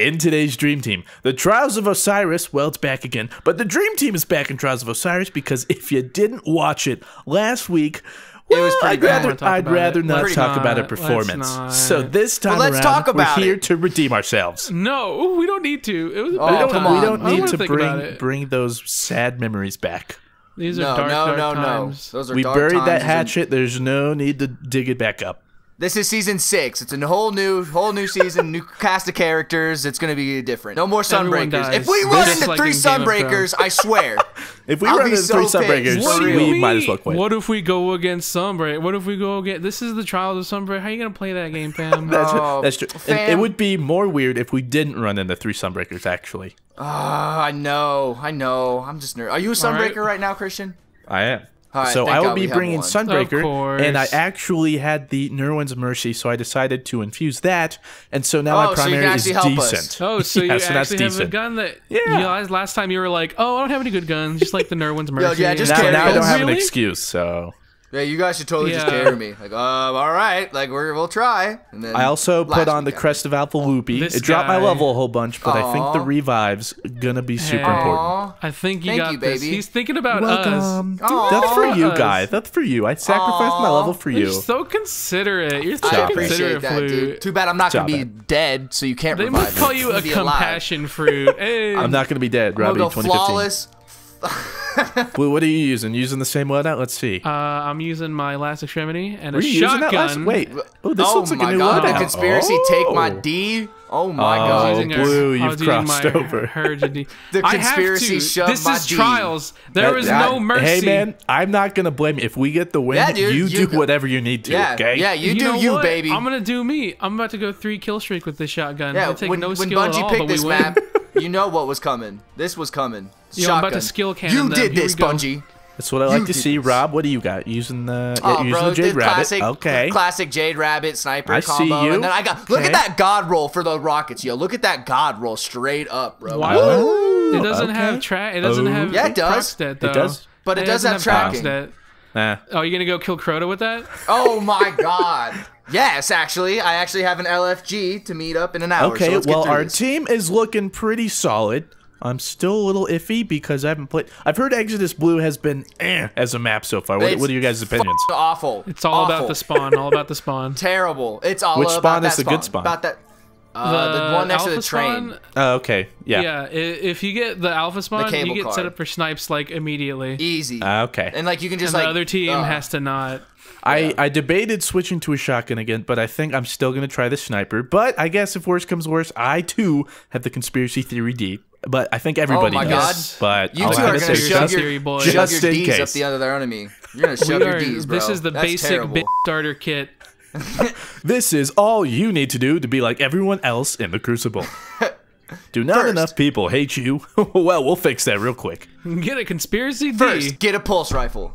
in today's Dream Team. The Trials of Osiris, well, it's back again, but the Dream Team is back in Trials of Osiris because if you didn't watch it last week, well, was pretty I'd bad. rather, I'd rather it. not Let's talk about a performance. So this time Well, let's around, talk about we're here it. to redeem ourselves. No, we don't need to. It was a Oh, bad We don't, come time. we don't need wanna to bring bring those sad memories back. These are No, dark, no, dark no, no. times. Those are We dark buried times. that These are- hatchet. There's no need to dig it back up. This is season six. It's a whole new, whole new season, new cast of characters. It's gonna be different. No more sunbreakers. If we run into like three in sunbreakers, I swear. If we I'll run into so three. Sunbreakers, What do we might as well quit. What if we go against Sunbreak? What if we go against? This is the Trials of Sunbreak. How are you gonna play that game, fam? That's, Oh, that's true. Fam. it would be more weird if we didn't run into three Sunbreakers, actually. Ah, I know, I know. I'm just nerd. Are you a All right. sunbreaker right now, Christian? I am. All right, so I will God be bringing one. Sunbreaker, and I actually had the Nirwen's Mercy, so I decided to infuse that, and so now Oh, my so primary is actually help us. decent. Oh, so yeah, you so that's actually have a gun that? Yeah. You realized last time you were like, "Oh, I don't have any good guns," just like the Nerwin's Mercy. yeah, just Now, now I don't oh, have an excuse, so Yeah, you guys should totally just Yeah. carry me. Like, um, all right, like we're we'll try. And then I also put on the weekend. crest of Alpha Lupi. This It dropped my level a whole bunch, but I think the revives gonna be super Hey. important. I think you Thank got you, this. baby. He's thinking about Welcome. Dude, Aw. that's for you, guy. That's for you. I sacrificed my level for us. You're so considerate. You're so I Stop appreciate considerate, that, Flute. dude. Too bad I'm not gonna be it. dead, so you can't They revive must call me. you a gonna alive. compassion fruit. Hey, I'm not gonna be dead, I'm Robbie. gonna go 2015. flawless. Well, what are you using? Using the same loadout? Let's see. Uh, I'm using my last extremity and Were a you using that last? shotgun. Wait. Oh, this oh looks like a new god, loadout. the conspiracy take my Oh. D. Oh my Oh, god. using Blue, I you've crossed my over. Hergy The conspiracy shoved This my is D. trials. There That- is that- no mercy. Hey, man, I'm not gonna blame you. If we get the win, Yeah, dude, you, you do go- whatever you need to. Yeah, okay. yeah, you, do you, what? baby. I'm gonna do me. I'm about to go three kill streak with this shotgun. yeah, I take when, no when skill at Bungie all, picked this map, you know what was coming. This was coming. Yo, I'm about to skill cannon You them. did Here we this, go. Bungie. That's what I like You to see. this. Rob, what do you got? Using the Oh, yeah, using bro, the Jade the Rabbit. classic, okay. classic Jade Rabbit sniper I see you. and then I got look at that God roll for the rockets, yo. Look at that God roll straight up, bro. Why Ooh, It doesn't okay. have track. It doesn't Oh. have. Yeah, it does. proc stat, It does? But it does doesn't have proc tracking. stat. Nah. Oh, you gonna go kill Crota with that? Oh my God. Yes, actually, I actually have an LFG to meet up in an hour. so Okay, let's get well, through our this. team is looking pretty solid. I'm still a little iffy because I haven't played. I've heard Exodus Blue has been eh, as a map so far. What, what are your guys' opinions? f- awful. It's all Awful. about the spawn. All about the spawn. Terrible. It's all Which about spawn that is the good spawn? About that. Uh, the, one next to the train. Spawn, Oh, okay, yeah. yeah. if you get the alpha spawn, cable you get car. set up for snipes like immediately. Easy. Uh, okay. and like you can just and like the other team uh, has to not. I, I debated switching to a shotgun again, but I think I'm still going to try the sniper. But I guess if worse comes worse, I too have the conspiracy theory D. But I think everybody Oh my does. But You I'll two are gonna say shove just- your, Theory boy. shove Just your in D's up case. the other enemy. You're gonna shove your are- D's, bro. this is the That's basic terrible. bit starter kit. This is all you need to do to be like everyone else in the Crucible. Do not First. enough people hate you? well, we'll fix that real quick. Get a conspiracy D. First, get a pulse rifle.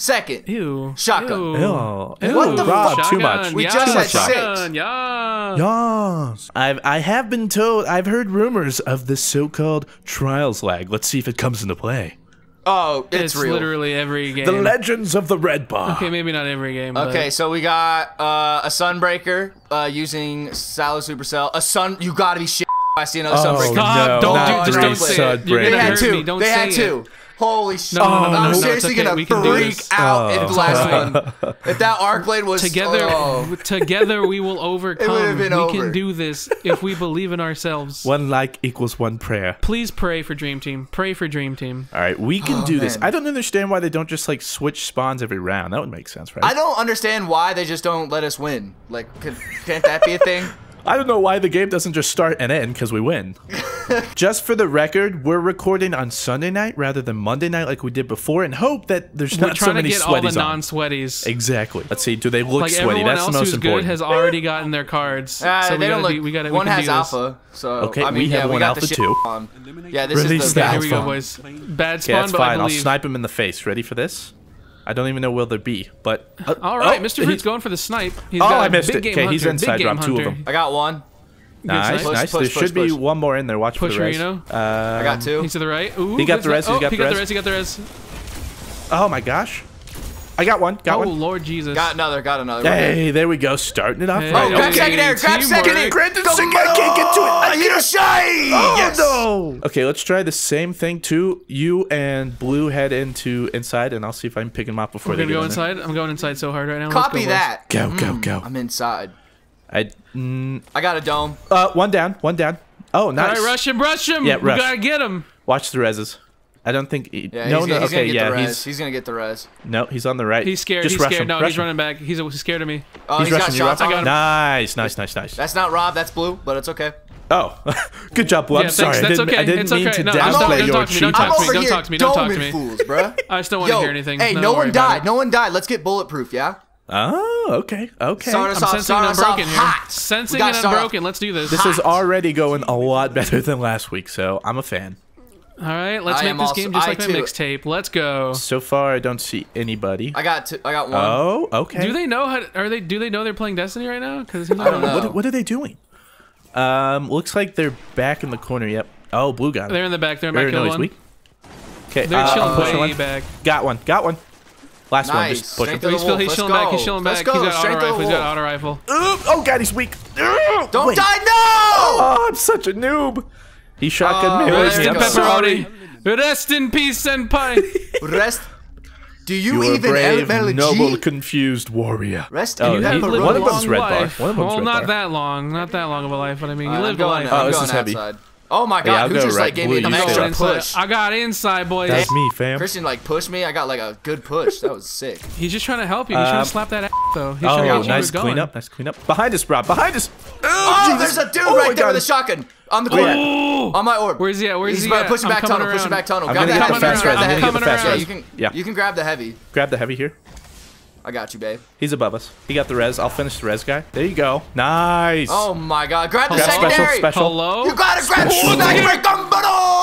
Second, Ew. Shotgun. Ew. Ew. Ew. What the Rob, fuck? too much. We yeah, just said shotgun, six. Yeah. Yes. I've I have been told I've heard rumors of this so-called trials lag. Let's see if it comes into play. oh, it's, It's, real. literally every game. The Legends of the Red Bar. okay, maybe not every game. but- Okay, so we got uh, a Sunbreaker uh, using Salo Supercell. A Sun, you gotta be shit. I see another Oh, Sunbreaker. Stop! no, don't not do. Just three don't say it. You're They had two. me. Don't they say had it. Two. Holy shit! No, no, no, I'm no, no, seriously okay. gonna We freak this. out if the last Oh. one. If that arc blade was Together, oh. together we will overcome. been we over. can do this if we believe in ourselves. One like equals one prayer. Please pray for Dream Team. Pray for Dream Team. All right, we can Oh, do this. I don't understand why they don't just like switch spawns every round. That would make sense, right? I don't understand why they just don't let us win. Like, could, can't that be a thing? I don't know why the game doesn't just start and end because we win. just for the record, we're recording on Sunday night rather than Monday night like we did before, and hope that there's We're not so trying to get all the non-sweaties. Exactly. Let's see. Do they look Like sweaty? everyone That's else the most who's important. good has already gotten their cards. Uh, so we they don't gotta look. be, we gotta, one we has alpha, so Okay, I mean, we have yeah, we one got alpha the too. on. Yeah, this Release is the the Okay, bad here we go, boys. Bad Okay, spawn, that's but I fine. I'll snipe him in the face. Ready for this? I don't even know where they'll be, but uh, All right, oh, Mr. he- Fruit's going for the snipe. He's Oh, got I a missed it. game Okay, he's inside, big Rob, game two of them. I got one. Nice, snipe. nice. Push, there push, should be one more in there. Watch Push for the res. Reno. Uh, I got two. He's to the right. Ooh, He got the res, snipe. he's Oh, got he the got the res. res. He got the res. Oh my gosh. I got one. Got oh, one. Lord Jesus. Got another. Got another. Hey, there we go. Starting it off. Hey, right. Oh, grab okay. second air. Grab second air. Grab the second air. I can't get to it. I need a Shy. Oh, yes. no. Okay, let's try the same thing too. You and Blue head into inside, and I'll see if I can pick them up before We're they go inside. There. I'm going inside so hard right now. Copy go that. Boys. Go, go, mm, go. I'm inside. I. Mm, I got a dome. Uh, one down. One down. Oh, nice. All right, rush him. Rush him. Yeah, rush. We gotta get him. Watch the reses. I don't think. He, yeah, no, he's, no. He's okay, yeah, he's he's gonna get the res. No, he's on the right. He's scared. Just he's rush scared. Him. No, rush he's running back. He's, he's scared of me. Oh, he's, he's rushing. got shots. Him. Nice, nice, nice, nice. That's not Rob. That's Blue, but it's okay. Oh, good job, Blue. Yeah, I'm sorry. That's I didn't, okay. I didn't it's mean okay. to no, downplay your cheating. Don't talk to me. Don't talk to me. Don't talk to me. fools, bro. I just don't want to hear anything. Hey, no one died. No one died. Let's get bulletproof. Yeah. Oh, okay, okay. Start us I'm off, sensing start unbroken here. Hot. Sensing and unbroken. Let's do this. This hot. is already going a lot better than last week, so I'm a fan. All right, let's I make this also, game just I like too. my mixtape. Let's go. So far, I don't see anybody. I got two, I got one. Oh, okay. Do they know how? Are they? Do they know they're playing Destiny right now? Because I. What, what, are they doing? Um, looks like they're back in the corner. Yep. Oh, blue guy. They're in the back. They're in back. Kill one. Okay. They're uh, chilling way one. back. Got one. Got one. Last nice. one, just push him. He's, still. he's chilling back. He's chilling Let's back. Go. He's got auto rifle. He's got auto rifle. Ooh, oh god, he's weak. Don't Wait. die! No! Oh, I'm such a noob. He shotgun oh, me. Rest in pepperoni. Rest in peace, senpai. Rest. Do you, you even brave, LG? noble, confused warrior. Rest oh, in he. One of them's red life. bar. One of them's well, red not bar. that long. Not that long of a life, but I mean, you lived a life. Oh, this is heavy. Oh my god, yeah, who go just right. like gave Blue, me an extra push? I got inside, boys. That's me, fam. Christian like pushed me. I got like a good push. That was sick. He's just trying to help you. He's um, trying to um, slap that ass though. He's oh, nice clean up. Nice clean up. Behind us, Rob. Behind us. Oh, oh there's a dude oh right there God. with a shotgun. On the corner. Oh. On my orb. Where's he at? Where's He's he about at? Pushing back tunnel. Around. him back tunnel. I'm grab gonna get the fast res. I'm gonna get the fast res. You can, yeah. you can grab the heavy. Grab the heavy here. I got you, babe. He's above us. He got the res. I'll finish the res guy. There you go. Nice. Oh my god. Grab the Hello? secondary. Special, special. Hello? You gotta grab special. the secondary.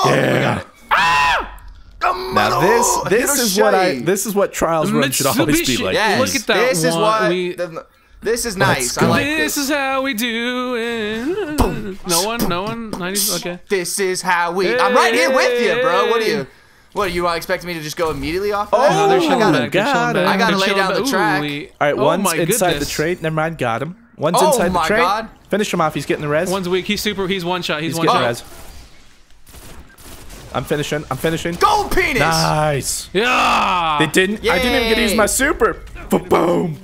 Yeah. Ah! Now this this is what I this is what trials run should always be like. Yes. Look at that. This is what we, the, this is nice. I like this. This is how we do it. Boom. No one, no one. 90s. Okay. This is how we. I'm right here with you, bro. What are you? What are you expecting me to just go immediately off? Of? Oh, no, I gotta, got I gotta lay down the track. Ooh. All right, oh one's inside the trait. Never mind, got him. One's oh inside the trait. God. Finish him off. He's getting the res. One's weak. He's super. He's one shot. He's, he's one shot. Res. I'm finishing. I'm finishing. Gold penis. Nice. Yeah. They didn't. Yay. I didn't even get to use my super. Ba boom.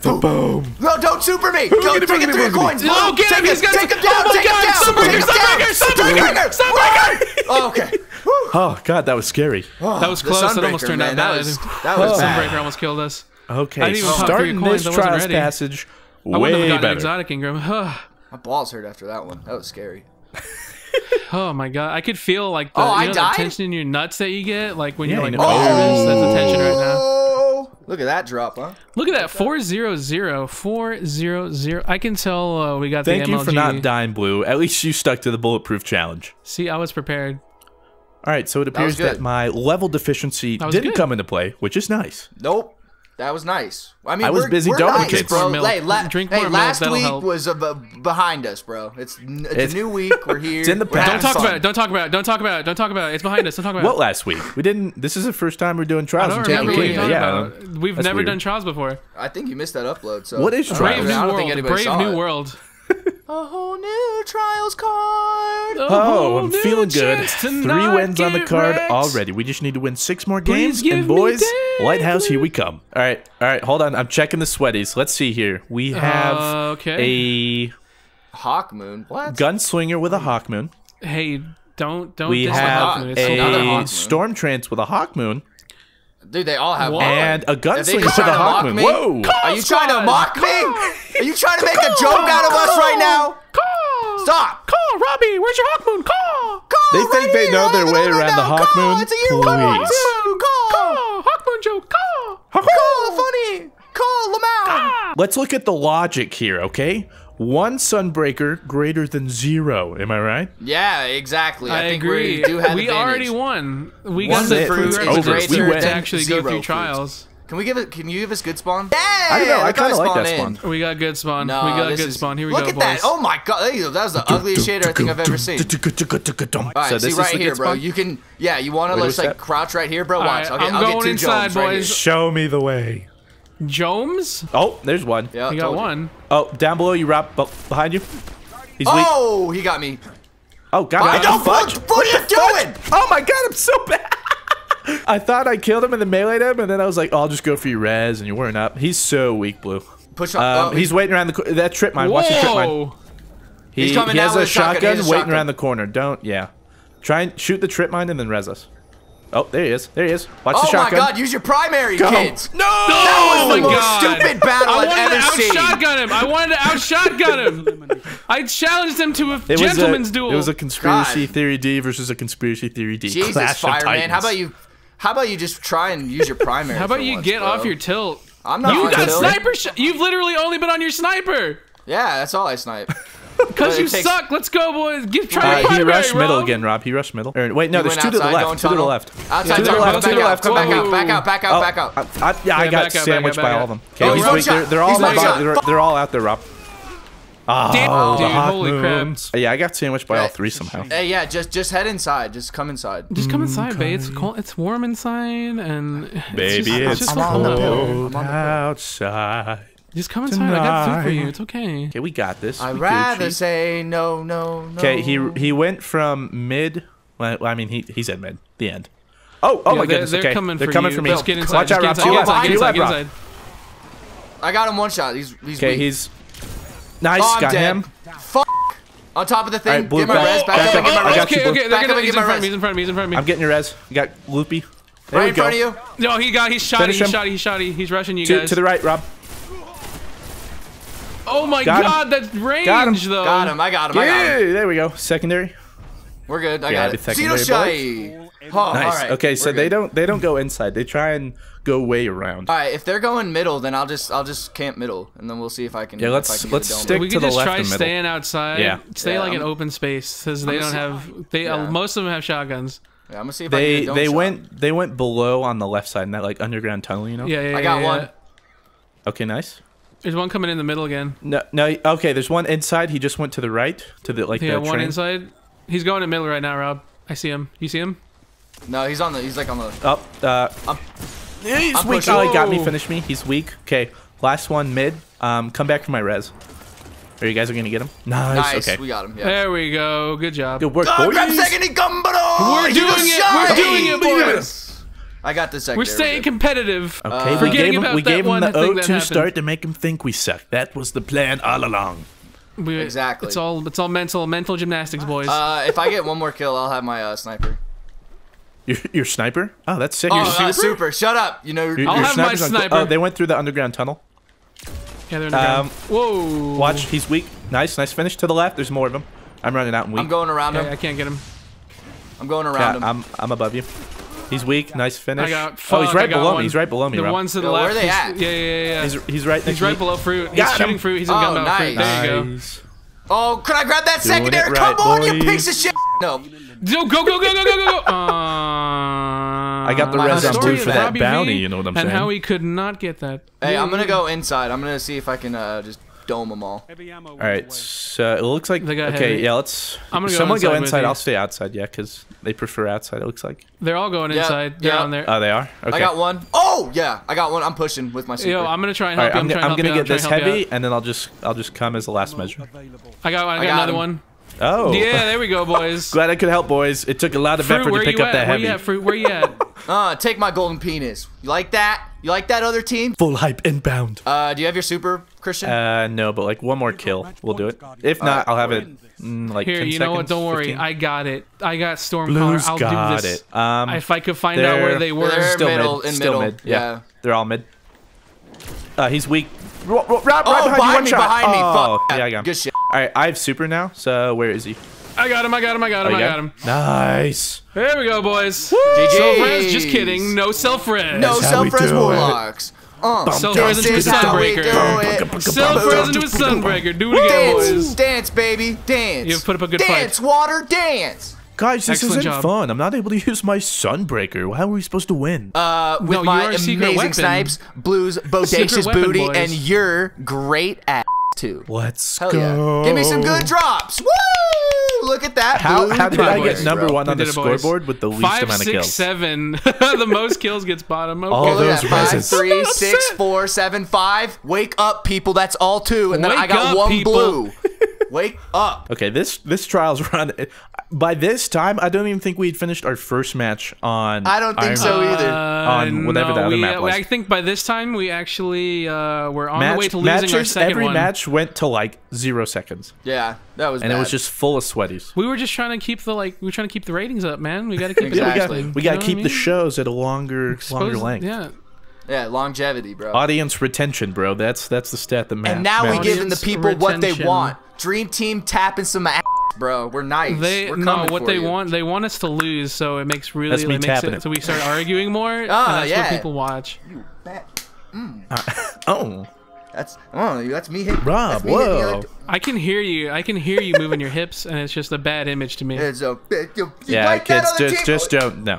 The boom. No, don't super me. Who Go, take three coins. No, get him. Take He's him. Take him down. Oh take God. Sunbreaker, Sunbreaker, Sunbreaker, Sunbreaker. Okay. Oh, God, that was scary. Oh, that was close. That almost turned out bad. That was, Sunbreaker almost killed us. Okay, I didn't even starting coins. this trials passage way better. I wouldn't have gotten. Exotic Ingram. My balls hurt after that one. That was scary. oh my god, I could feel like the, oh, you know, the tension in your nuts that you get, like when yeah, you're like, oh, oh, that's the tension right now. Look at that drop, huh? Look at that four zero zero four zero zero. I can tell uh, we got Thank the Thank you for not dying blue. At least you stuck to the bulletproof challenge. See, I was prepared. All right, so it appears that, that my level deficiency didn't good. come into play, which is nice. Nope. That was nice. I mean, I was busy doing nice, bro. Milk. Hey, la- Drink hey, last milk, week help. was uh, behind us, bro. It's, it's, it's, a new week. We're here. It's in the past. Don't talk fun. about it. Don't talk about it. Don't talk about it. Don't talk about it. It's behind us. Don't talk about it. What last week? We didn't. This is the first time we're doing trials. I don't remember yeah, about. We've never weird. done trials before. I think you missed that upload. So what is trials? Brave New World. Brave New World. A whole new trials card. Oh, I'm feeling good. Three wins on the card wrecked. already. We just need to win six more games. and boys, Lighthouse, here we come. All right, all right. Hold on. I'm checking the sweaties. Let's see here. We have uh, okay. a Hawkmoon. What? Gunslinger with a Hawkmoon. Hey, don't don't. We have a storm trance with a Hawkmoon. Dude, they all have. And a gunslinger for the Hawkmoon. Whoa! Call Are you squad. trying to mock me? Are you trying to make call, a joke out of call, us right now? Call! Stop! Call, Robbie. Where's your Hawkmoon? Call! Call! They right think they know their way around the Hawkmoon. It's a you. Please. Call, call, Hawkmoon joke. Call, call, funny. Call, Lamau. Let's look at the logic here, okay? one Sunbreaker greater than zero. Am I right? Yeah, exactly. I, I think agree. we do have. we already won. We got the proof it's we went. to actually go through fruits. trials. Can we give it? Can you give us good spawn? Yeah, I don't know. I kind of like that spawn. In. We got good spawn. No, we got good is, spawn. Here we look go. Look at boys. that! Oh my god, that was the ugliest shader I think I've ever seen. All right, so see right here, bro. Spawn? You can, yeah. You want to like crouch right here, bro? Watch. Right, okay, I'm I'll going get two inside, boys. Right Show me the way. Jomes? Oh, there's one. Yeah, You got told you. one. Oh, down below you, Rob. bu- behind you. He's weak. Oh, he got me. Oh, God. I what don't fudge? fuck. What are you doing? Oh my God, I'm so bad. I thought I killed him and then meleeed him, and then I was like, oh, I'll just go for your res, and you weren't up. He's so weak, Blue. Push on. Um, oh, he's waiting around the co- that trip mine. Watch the trip mine. He, He's coming he has a with a shotgun. He has a waiting shotgun. around the corner. Don't, yeah. Try and shoot the trip mine and then res us. Oh, there he is. There he is. Watch Oh the my god, use your primary, Go. kids. No! That was Oh the my most God. stupid battle I I've wanted to seen. outshotgun him. I wanted to outshotgun him. I challenged him to a It gentleman's a, duel. It was a conspiracy God. theory D versus a conspiracy theory D. Jesus, Clash of fireman. How about you? How about you just try and use your primary? How about for you once, get bro? off your tilt? I'm not You got tilt. sniper. Sh- You've literally only been on your sniper. Yeah, that's all I snipe. Cause you takes- suck. Let's go, boys. Give try Uh, he primary, rushed middle Rob. again, Rob. He rushed middle. Or, wait, no, You there's went two to the outside, left. going Two to the left. Outside, Two to the left. Two to the left. Come back out, back out, back out, back out. I, I, yeah, I got sandwiched by all of them. Okay, he's he's weak. one They're, all He's in the one bottom. shot. They're, they're all out there, Rob. Oh, Damn, the dude, hot holy crap. Yeah, I got sandwiched by all Right. three somehow. Hey, yeah, just just head inside. Just come inside. Just come inside, babe. It's cold. It's warm inside, and it's Baby, just, it's just I'm on cold. cold I'm on the pill. outside. Just come inside. I got food for you. It's okay. Okay, we got this. I'd We rather Gucci. say no, no, no. Okay, he he went from mid. Well, I mean, he he said mid. The end. Oh, oh Yeah, my they're, goodness. They're okay, coming they're for coming you. for me. Just get inside. Watch just out, get Rob. inside. To your Get left. inside. To Get your inside. left, Get Rob. inside. I got him one shot. He's he's Okay, he's oh, nice. Oh, got dead. him. Fuck. On top of the thing. Alright, blue get my back- res. Back back up up. and get I got okay, you, okay. Back up and He's get in my front of me. res. He's in front of me. He's in front of me. I'm getting your res. You got loopy. There Right we in front of you. No, he got. He's shotty. He's him. shotty. He's shotty. He's rushing you guys. to the right, Rob. Oh my Got him. god, that's range Got him. though. Got him. I got him. I got him. There we go. Secondary. We're good. I Yeah, got the it. secondary Xenoshai. Oh, Nice. All right. okay, so they don't they don't go inside. They try and go way around. All right, if they're going middle, then I'll just I'll just camp middle, and then we'll see if I can. Yeah, if let's- I can get let's a dome. stick- We to could the just left try and middle. staying outside. Yeah. Stay Yeah, like an I'm- open space because they don't gonna have. They uh, most of them have shotguns. Yeah, I'm gonna see if I can They get a dome they shot. went they went below on the left side in that like underground tunnel. You know. Yeah, yeah. I got one. Okay, nice. There's one coming in the middle again. No, no. Okay, there's one inside. He just went to the right to the like Yeah, the one train. inside. He's going in the middle right now, Rob. I see him. You see him? No, he's on the. He's like on the. Up. Uh, I'm- he's I'm weak. pushing. Oh, he got me. Whoa. Finish me. He's weak. Okay, last one mid. Um, come back for my res. Are you guys are gonna get him? Nice. Nice. Okay. We got him. Yeah. There we go. Good job. Good work, Oh, boys. grab second and. We're doing it. We're doing it, boys. I got the second. We're staying competitive. Okay, we Forgetting gave him, about we that gave him the O2 happened. start to make him think we suck. That was the plan all along. We- Exactly. It's all it's all mental mental gymnastics, boys. Uh, if I get one more kill, I'll have my uh, sniper. Your, your sniper? Oh, that's sick. Oh, your, uh, super. Shut up. You know. your, I'll your have my sniper's on- sniper. Oh, they went through the underground tunnel. yeah, they're in the ground. um, Whoa. Watch, he's weak. Nice, nice finish to the left. There's more of them. I'm running out and weak. I'm going around Okay, I can't get him. I'm going Yeah, around him. I'm I'm above you. He's weak. Nice finish. I got. oh, he's right I got below one. me. He's right below me, The Rob. ones to the Yo, where are they he's- at? Yeah, yeah, yeah. yeah. He's, he's right next He's right me. below fruit. He's Got shooting him. fruit. He's in Oh, gunbound fruit. nice. There you go. Nice. Oh, could I grab that Doing secondary? right, Come on, you piece of shit. No. Go, go, go, go, go, go, go, go. Uh, I got the res on story blue of for that Robbie bounty, V you know what I'm and saying? And how he could not get that. Hey, I'm gonna go inside. I'm gonna see if I can uh, just dome them all. All right, so it looks like They got okay. heavy. Yeah, let's. I'm gonna go someone go inside with inside. I'll stay outside. Yeah, because they prefer outside. It looks like. They're all going Yeah, inside. yeah. Down there. Oh, they are. Okay. I got one. Oh yeah, I got one. I'm pushing with my super. Yo, I'm gonna try and help right, you. I'm, I'm, gonna- I'm to gonna help get this. I'm trying to help you heavy, and then I'll just I'll just come as the last measure. I got, I got, got another him. one. Oh. Yeah, there we go, boys. Glad I could help, boys. It took a lot of Fruit, effort to pick you up at? that Where you at, Fruit? Where you at? Uh, take my golden penis. You like that? You like that other team? Full hype inbound. Uh, do you have your super, Christian? Uh, no, but like one more kill, we'll do it. If not, I'll have it in like Here, 10 you know what? Don't worry. 15. I got it. I got Stormcaller. Blues I'll got do this. it. Um, if I could find out where they're- they were. They're still middle, mid. in still middle, mid. Yeah. yeah. they're all mid. Uh, he's weak. Ro- ro- Rob, oh, right behind, you, behind one me, shot. behind me. Oh, Fuck. yeah, I got him. Good shit. All right, I have super now. So where is he? I got him. I got him. I got him. Oh, I you got him. Nice. There we go, boys. GG's. Self-res, just kidding. No self-res. No self-res warlocks. Uh, Self-res into a is how we do sunbreaker. Self-res into a sunbreaker. Do it again, Dance, boys. dance, baby, dance. You've put up a good fight. Dance, water, dance. Guys, this Excellent isn't job. fun. I'm not able to use my sunbreaker. How are we supposed to win? Uh, with No, my are a secret amazing weapon. snipes, blues, bodacious booty, boys. and you're great at too. Let's Hell go. yeah. Give me some good drops. Woo! look at that. How, Blue how did I get number one We on the did it, boys. scoreboard with the least Five, amount of six, kills? seven. the most kills gets bottom. Okay. All Oh, look those at that. Five, reses. three, six, four, seven, five. Wake up, people. That's all two. And then I got up, one people. blue. Wake up. Okay, this this trial's run. By this time, I don't even think we'd finished our first match on. I don't think Iron- so Uh, either. On whatever that other we, map was. I think by this time we actually uh, were on Match, the way to losing our matches, second every one. match went to like zero seconds, Yeah, that was and bad. it was just full of sweaties. We were just trying to keep the like we were trying to keep the ratings up, man. We got to keep Yeah, it we got- we gotta keep I the shows at a longer longer length. Yeah. yeah longevity, bro. Audience retention, bro. That's that's the stat that matters. and now we Audience giving the people what they want. Dream team tapping some ass, bro. We're nice. They We're no, what for they you. want they want us to lose, so it makes really That's me it makes it, it. so we start arguing more. and Ah, that's yeah. what people watch. You bet. Mm. Uh, oh, That's oh, that's me hitting. Rob, that's me hitting the whoa. other- I can hear you. I can hear you moving your hips, and it's just a bad image to me. It's a, you, you yeah, kids, just just don't no.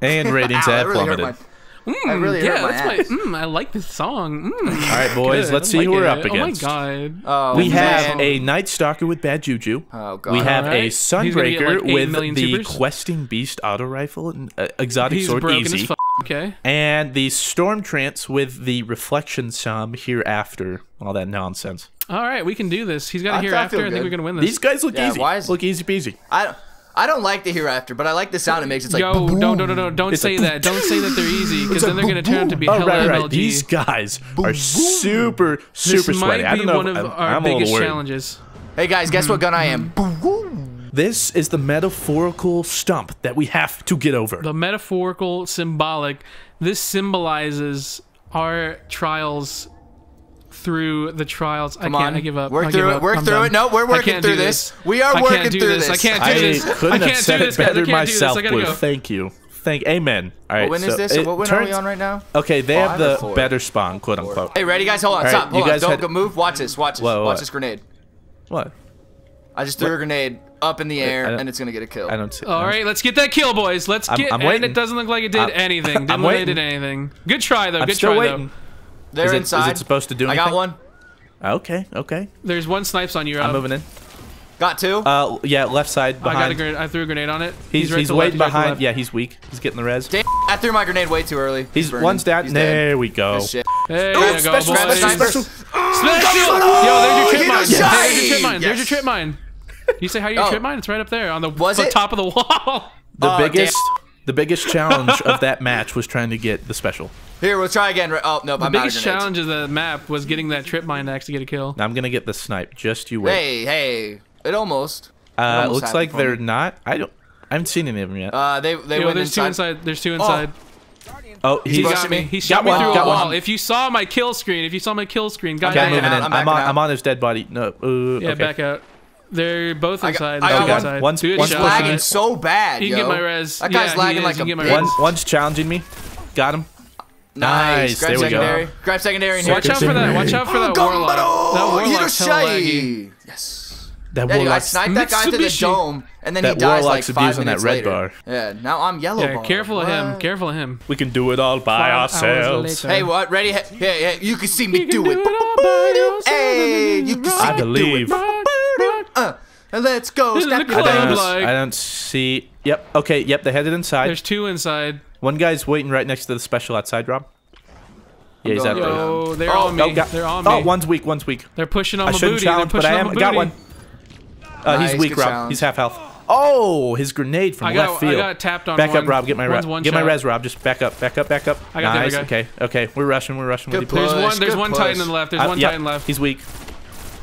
And ah, ratings Ow, have really hurt plummeted. My- that really yeah, hurt my that's ass. why. Mm, I like this song. Mm, All right, boys, good. let's I see who like we're it. up against. Oh my god. Oh, we have man. a Night Stalker with bad juju. Oh god. We have a Alright. He's gonna get, Sunbreaker like, with the supers. Questing Beast auto rifle and uh, exotic He's sword easy, as. Okay. and the Storm Trance with the Reflection Sum hereafter. All that nonsense. All right, we can do this. He's got I- a I hereafter. feel I, think we're gonna win this. These guys look Yeah, easy. why is- look easy peasy. I don't, I don't like the hereafter, but I like the sound it makes. It's like Yo, boom, don't, don't, don't, don't It's say like that. Don't say that they're easy, because then they're gonna turn out to be Oh hella right, right. MLG. These guys are super super this sweaty. might I be don't know. one of I'm, our I'm biggest challenges. Hey guys, guess what gun I am? Boom. This is the metaphorical stump that we have to get over. The metaphorical, symbolic. This symbolizes our trials through the trials. Come I can't. on, I give up. Work I through it, up. work I'm through done. it. No, we're working through do this. We are I working through this. I can't do I this. couldn't I have can't said it this, guys. I better can't do this. myself, I Blue. go. Thank you. Thank Amen. All right. What win is this? it what win are we on right now? Okay, they Five have the four? better spawn, quote unquote. Hey, ready guys? Hold on, All right, stop. you Hold on. guys Don't had- move. Watch this. Watch this. Whoa, Watch what? this grenade. What? I just threw a grenade up in the air, and it's gonna get a kill. I don't see. All right, let's get that kill, boys. Let's I'm- get. I'm and waiting. it doesn't look like it did I'm- anything. Didn't I'm look like it waiting. did anything. Good try though. I'm Good still try waiting. They're Is it- is inside. it supposed to do I got one. Okay, okay. There's one snipes on you. I'm moving in. Got two. Uh, yeah, left side I got a behind. grenade. I threw a grenade on it. he's right he's to left, waiting right to the behind. Yeah, he's weak. He's getting the res. Damn, I threw my grenade way too early. He's burning. one's down. He's dead. There we go. Good shit. There Ooh, you go, special, boys. special, special. Special! Yo, there's your trip he mine. was There's your shy. trip mine. There's your trip mine. You say how your Oh. trip mine? It's right up there on the, Was the it? top of the wall. The Oh, biggest the biggest challenge of that match was trying to get the special. Here, we'll try again. Oh no, The I'm biggest out of grenades. challenge of the map was getting that trip mine to actually get a kill. Now I'm gonna get the snipe. Just you wait. Hey, hey, it almost. uh, almost looks like they're me. not. I don't. I haven't seen any of them yet. Uh, they they Yo, went there's two inside. inside. There's two inside. oh, He he's rushing got me. me. He Got me one, through a got wall. one. If you saw my kill screen, if you saw my kill screen, guys, Yeah, backing moving in. I'm I'm, on. out. I'm on his dead body. No. Uh, yeah, okay. back out. They're both I got- inside. I got one. inside. One's- Good one's lagging so bad, You can yo. get my res. That guy's Yeah, lagging like a can get my bitch. One, one's challenging me. Got him. Nice. Nice, Grab there we go. secondary. Grab secondary in here. Watch out for that. Watch out for that warlock. That warlock's hella laggy. Yes. That Yeah, dude, I sniped that guy to the dome, and then he dies like warlock's five abusing that red later. bar. Yeah, now I'm yellow Yeah, bar. careful of him. Careful of him. We can do it all by Five ourselves. Hey, what? Ready? Hey, hey, hey, you can see me You do can it. all by. Hey, you can see I me believe. do it. Let's go. Step your I don't, games. I don't see. Yep. Okay. Yep. They headed inside. There's two inside. One guy's waiting right next to the special outside. Rob. Yeah, he's out there. around. Yo, they're Oh, on me. Oh, got, They're on me. oh, one's weak. One's weak. They're pushing on I my shouldn't booty. They're challenge, but pushing I on am. my Got one. Uh, Nice, he's weak, Rob. challenge. He's half health. Oh, his grenade from I got- left field. I got tapped on Back one. up, Rob. Get my One's res. one Get my res, Rob. Just back up. Back up. Back up. I got the other nice. guy. Okay. Okay. We're rushing. We're rushing. Good with you. There's one. There's good one push. Titan on the left. There's Uh, one yeah, Titan left. He's weak.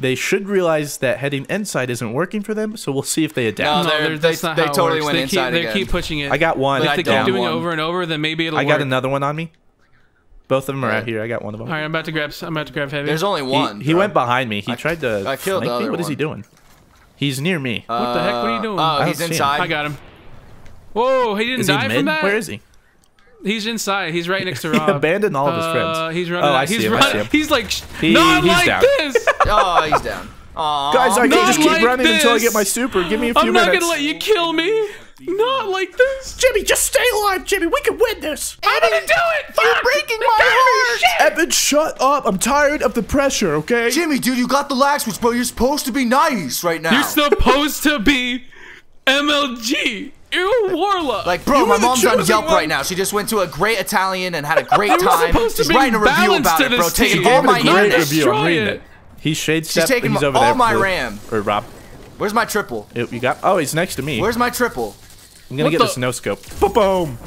they should realize that heading inside isn't working for them. So we'll see if they adapt. No, No, they're- they're- that's they- not they how it totally works. went they inside keep, They again. keep pushing it. I got one. If I they don't keep doing it over and over, then maybe it'll I got work. another one on me. Both of them are out here. I got one of them. All right, I'm about to grab. I'm about to grab heavy. There's only one. he bro. went behind me. He tried to I killed the flank me. other What is he doing? He's near me. what the heck? What are you uh, doing? Oh, don't he's see him. inside. I got him. Whoa, he didn't is die mid? from that. Where is he? He's inside. He's right next to Rob. abandoned all of his Uh, friends. He's running. Oh, I he's see him. I see him. He's like, He- not he's like down. this. Oh, he's down. Aw. Guys, I Not can just keep like running until I get my super. Give me a few minutes. I'm not minutes. gonna let you kill me. Not like this. Jimmy, just stay alive, Jimmy. We can win this. I'm gonna do it. You're Fuck. breaking my heart. Evan, shut up. I'm tired of the pressure, okay? Jimmy, dude, you got the lag switch, bro. You're supposed to be nice right now. You're supposed to be MLG. You're warlock. like, bro, You my mom's on Yelp one. right now. She just went to a great Italian and had a great They were time. supposed to She's bring writing a review about to it, bro. this Taking team. all my it a great great internet. review. I'm reading it. it. He's shade step. taking He's over all there. my Blue. RAM. Or Rob. Where's my triple? You you got. Oh, he's next to me. Where's my triple? I'm gonna What get the- this no scope. Ba-boom.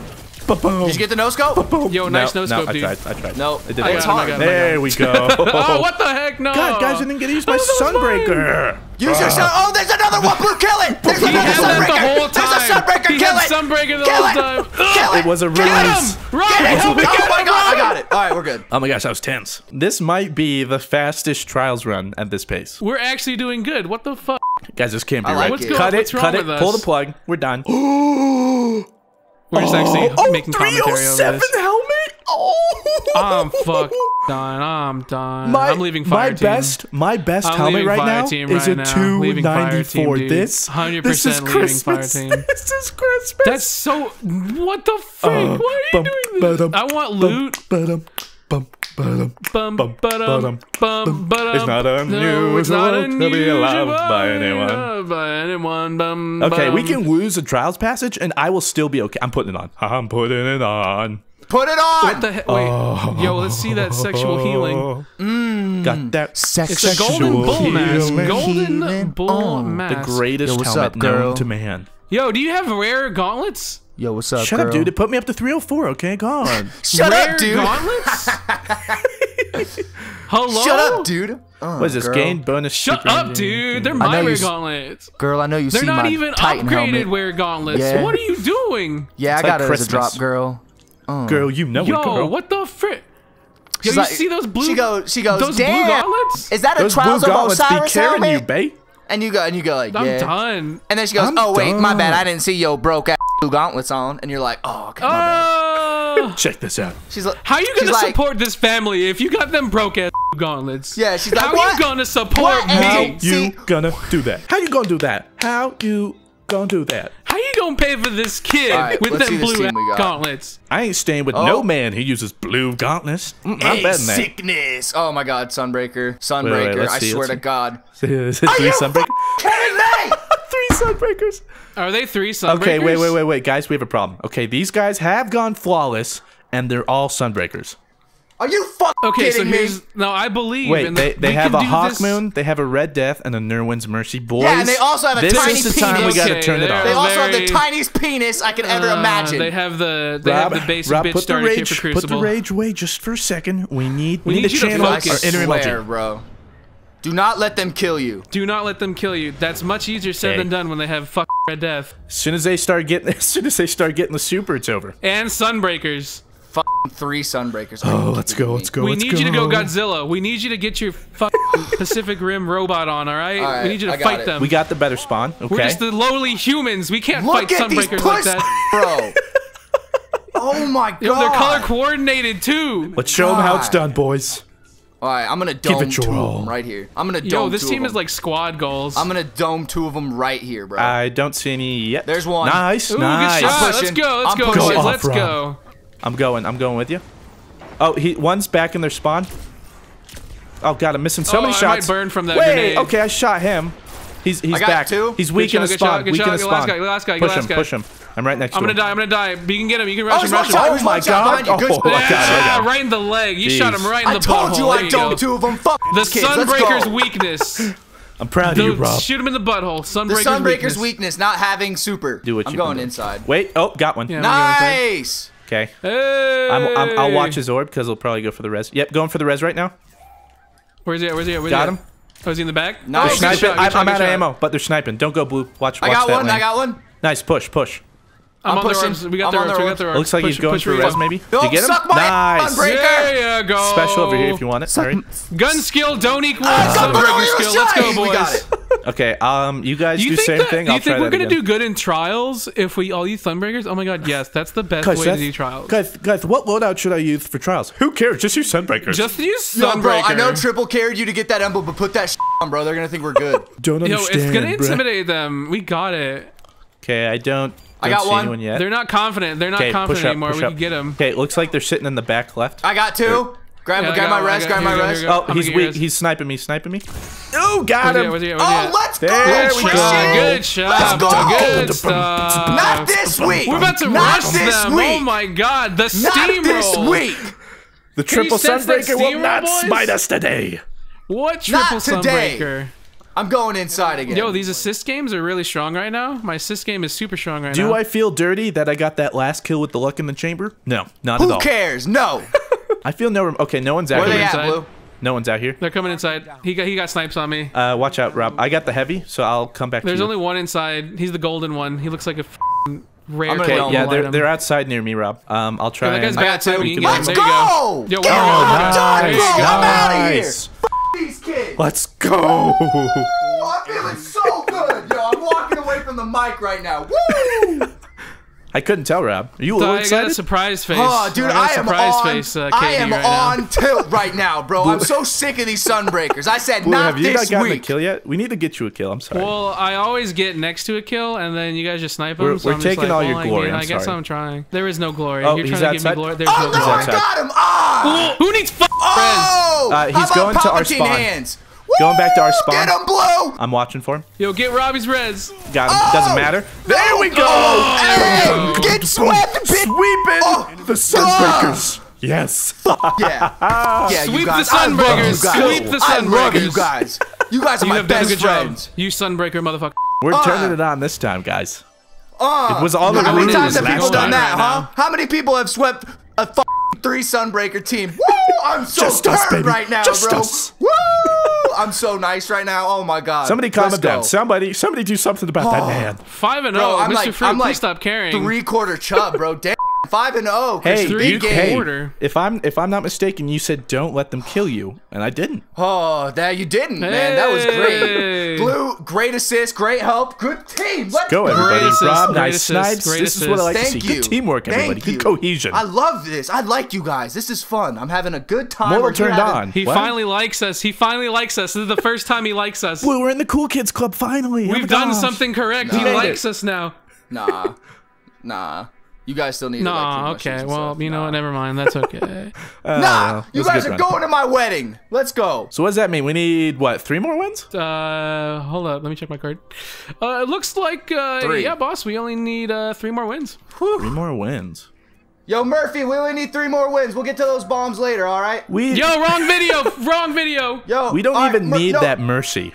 Ba-boom. Did you get the no scope? Boom. Yo, nice no scope, I dude. tried. I tried. No. it didn't I got oh work. I hard. got him, I got There we go. Oh, what the heck? No. God, guys, I didn't get to use my Oh, that was mine. sunbreaker. Use your sun. Oh, there's another one. Blue, kill it. There's He another had that the whole time. There's a sunbreaker. He kill had it. sunbreaker the Kill whole it. time. Kill It was a Get release. him! Rob, Get it. help me Oh get my him, god, I got it. All right, we're good. Oh my gosh, that was tense. This might be the fastest trials run at this pace. We're actually doing good. What the fuck? Guys, this can't be I like right. It. Cut it, cut it, pull the plug. We're done. We're just actually oh, making commentary over 307 this. helmet? Oh. I'm fucked. Done. I'm done. My, I'm leaving fire my team. best, my best I'm helmet right now team is right a fire team, 294. This, 100% this is leaving Christmas. fire team. This is Christmas. That's so. What the fuck? Uh, Why are you bum, doing this? ba-dum, I want bum, loot. ba-dum, bum, ba-dum, Bum, bum, ba-dum, bum, ba-dum. It's not No, it's not unusual to be loved by anyone. By anyone. Bum, Okay, we can lose a trials passage, and I will still be okay. I'm putting it on. I'm putting it on. Put it on. What the heck? Wait. Oh. Yo, let's see that sexual healing. Oh. Mm. Got that It's a sexual golden bull mask. Golden bull on. mask. The greatest Yo, what's helmet up, girl? known to man. Yo, do you have rare gauntlets? Yo, what's up, Shut girl? up, dude. It put me up to 304. Okay, God. Shut rare up, dude. gauntlets? Hello? Shut up, dude. Uh, what is this? girl. Gain bonus. Shut up, dude. They're I my know you rare s- gauntlets. Girl, I know you They're see not even Titan upgraded helmet. wear gauntlets. Yeah. What are you doing? Yeah, I got like it as a drop, Christmas. girl. Girl, you know Yo, it, girl. what the frick? Yo, She's you like- see those blue? She goes. She goes. those blue Damn. gauntlets? Is that a Those blue Trials of gauntlets be Osiris carrying you, helmet? babe. And you go. And you go like, I'm done. And then she goes, I'm "Oh wait, my bad. I didn't see yo broke ass blue gauntlets on." And you're like, "Oh, okay, my bad." Uh, Check this out. She's like, how are you gonna like, support this family if you got them broke ass gauntlets? Yeah, she's like, how "What? you gonna support What? me? How you see- gonna do that? How you gonna do that? How you gonna do that? How you gonna pay for this kid All right, with let's them blue team we got. gauntlets? I ain't staying with Oh. no man who uses blue gauntlets. Mm, I'm Hey, betting that. sickness. Oh my God, Sunbreaker, Sunbreaker. let's I see, swear to see. God. Are you sunbreakers? Sunbreakers. Are they three sunbreakers? Okay, wait, wait, wait, wait, guys. We have a problem. Okay, these guys have gone flawless, and they're all sunbreakers. Are you fucking Okay, so kidding me? here's no. I believe. Wait, in they, the, they we have a Hawk this- Moon, they have a Red Death, and a Nirwen's Mercy. Boys, Yeah, and they also have a this tiny is the time we gotta turn it Okay, on. They they're- also have the tiniest penis I could ever Uh, imagine. They have the they Rob, have the basic Rob, bitch put starter kit rage, for put the rage away just for a second. We need, We we need need you a to focus. or I inner swear, bro. Do not let them kill you. Do not let them kill you. That's much easier said Okay. than done when they have fuck red death As soon as they start getting, as soon as they start getting the super, it's over. and sunbreakers. Fucking three Sunbreakers. Oh, let's go, let's go, we let's need go. you to go Godzilla. We need you to get your fucking Pacific Rim robot on. All right. All right, we need you to I fight it. them. We got the better spawn. Okay. We're just the lowly humans. We can't Look fight sunbreakers like that. bro. oh my god. Yo, they're color coordinated too. Let's show them how it's done, boys. All right, I'm gonna dome it your two of them right here. I'm gonna dome Yo, this two team of is like squad goals. I'm gonna dome two of them right here, bro. I don't see any yet. There's one. Nice, Ooh, nice. good shot. Let's go. Let's I'm go, pushing. boys. Go Let's off, go. I'm going. I'm going with you. Oh, he one's back in their spawn. Oh god, I'm missing so Oh, many I shots. might burn from that Wait, grenade. okay, I shot him. He's he's I got back. two. He's weak Good in the shot, good spawn. shot, good weak in shot. the Get spawn. last guy, get last guy, get push last him, guy. push him. I'm right next I'm to gonna die. I'm gonna die. You can get him. You can Oh, rush he's him. Rush him. Oh my God. behind Oh, spot. I got it, I Yeah, right in the leg. You shot him right in the I told butthole. you I domed go. two of them. Fuck The kids. Sunbreaker's weakness. I'm proud of you, The, Rob. shoot him in the butthole. The Sunbreaker's, Sunbreaker's weakness. weakness, not having super. Do what I'm you going can do. inside. Wait. Oh, got one. Yeah, I'm gonna go inside. Nice. Okay. Hey. I'm, I'm, I'll watch his orb because he'll probably go for the res. Yep, going for the res right now. Where's he at? Where's he at? Where's Got he him. at? Oh, is he in the back? Nice. Oh, good Sniping. shot, I'm, shot, I'm good out of ammo, but they're sniping. Don't go blue. Watch. I got that one. lane. I got one. Nice push, push. I'm, I'm on their pushing. orbs. We got I'm their on We got orbs. their It looks like Push- he's going push for for res, maybe. Don't Did you get him? suck my nice. Sunbreaker. There you go. Special over here if you want it. Sorry. Gun skill don't equal Sunbreaker Sunbreaker skill. Let's go, boys. We got it. Okay, um, you guys Do do, think, same that, thing. you I'll try think we're gonna again. do good in trials if we all use Sunbreakers? Oh my god, yes, that's the best way to do trials. Guys, guys, what loadout should I use for trials? Who cares? Just use Sunbreakers. Just use Yo, bro, I know triple carried you to get that emblem, but put that shit on, bro. They're gonna think we're good. don't Yo, understand. it's gonna intimidate them. We got it. Okay, I don't. I got see one. yet. They're not confident. They're not Okay, confident push up, anymore. push we up. can get them. Okay, it looks like they're sitting in the back left. I got two. Grab, Yeah, grab got my one, rest. Grab my here you go, rest. here you go. Oh, I'm he's weak. yours. He's sniping me, sniping me. Oh, got him. he he Oh, let's go. There Good we shit. go. Good shot. go. Good stuff. Not this week. We're about to Not rush this them. Oh week. Oh my god, the steamroll. Not this week. The triple sunbreaker will not boys? smite us today. What triple Not today. sunbreaker? I'm going inside again. Yo, these assist games are really strong right now. My assist game is super strong right Do now. Do I feel dirty that I got that last kill with the luck in the chamber? No, not at all. Who cares? No. I feel no. Rem- okay, no one's out Where they here. at, inside. Blue? No one's out here. They're coming inside. He got he got snipes on me. Uh, watch out, Rob. I got the heavy, so I'll come back. There's to you. only one inside. He's the golden one. He looks like a f***ing rare. Okay, Don't yeah, they're they're outside near me, Rob. Um, I'll try. Yeah, that guy's and- bad too. two. You can get him. Let's go. go. Yo, Get we're him. I'm done, nice. I'm out of here. Nice. These kids. Let's go. Oh, I'm feeling so good. Yo, I'm walking away from the mic right now. Woo! I couldn't tell, Rob. Are you a So little I got a excited? surprise face. Oh, dude, got a I am surprise on. face. Uh, I am right now. on tilt right now, bro. I'm so sick of these sunbreakers. I said Blue, not have you not gotten week. a kill yet? We need to get you a kill. I'm sorry. Well, I always get next to a kill, and then you guys just snipe them. We're- so we're I'm just taking like, all your glory, mean, I'm I guess sorry. I'm trying. There is no glory. Oh, You're he's trying to give me glory. There's Oh no no, glory. I got him. Ah! Who needs f- Oh! Uh, he's How about going to our Palpatine spawn. Hands? Going back to our spawn. Get him, Blue. I'm watching for him. Yo, get Robbie's res. Got him. Oh! Doesn't matter. There we go. Oh, There we hey, go. get swept, bitch. Sweeping Oh, the Sunbreakers. Yes. Yeah. Yeah, Sweep you guys. the I love you Sunbreakers. guys. Sweep the I love you guys. You guys are You my have done a good friends. job. You sunbreaker, motherfucker. We're Uh. turning it on this time, guys. Uh, It was all the How many times have people done that, Right huh? How many people have swept a three Sunbreaker team? Woo! I'm so Just us, turned baby. right now, Just bro. us. Woo! I'm so nice right now. Oh my god. Somebody calm Let's him down. go. Somebody, somebody do something about that Oh. man. Five and Bro, zero. I'm Mr. like, Fruit, I'm please like stop caring. three quarter chub, bro. Damn. Five and oh. Hey, Three you, game hey, if I'm if I'm not mistaken, you said don't let them kill you, and I didn't. Oh, that you didn't, man. That was great. Blue, great assist, great help, good team. Let's Go everybody, assist, Rob. great Nice assist, snipes. great This is what I like Thank to see. you. Good teamwork, Thank everybody. you. Good cohesion. I love this. I like you guys. This is fun. I'm having a good time. Mortal We're turned having- on. He What? finally likes us. He finally likes us. This is the first time he likes us. Blue, we're in the cool kids club finally. Oh We've my done gosh. something correct. We He likes it. us now. Nah, nah. You guys still need to like, Nah, okay. Well, stuff. you know Nah. what? Never mind. That's okay. Oh, Nah, well, you it was a guys are run. going to my wedding. Let's go. So what does that mean? We need what? Three more wins? uh, hold up. Let me check my card. Uh, it looks like, uh, Three. yeah, boss. We only need uh, three more wins. Three more wins. Yo, Murphy, we only need three more wins. We'll get to those bombs later. All right. We Yo, wrong video. wrong video. Yo, we don't even Mur- need no, that mercy.